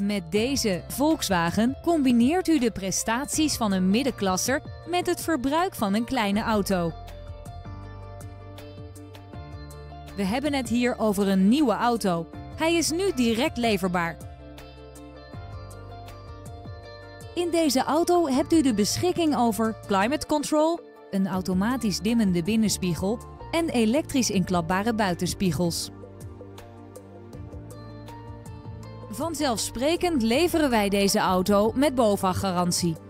Met deze Volkswagen combineert u de prestaties van een middenklasser met het verbruik van een kleine auto. We hebben het hier over een nieuwe auto. Hij is nu direct leverbaar. In deze auto hebt u de beschikking over climate control, een automatisch dimmende binnenspiegel en elektrisch inklapbare buitenspiegels. Vanzelfsprekend leveren wij deze auto met BOVAG-garantie.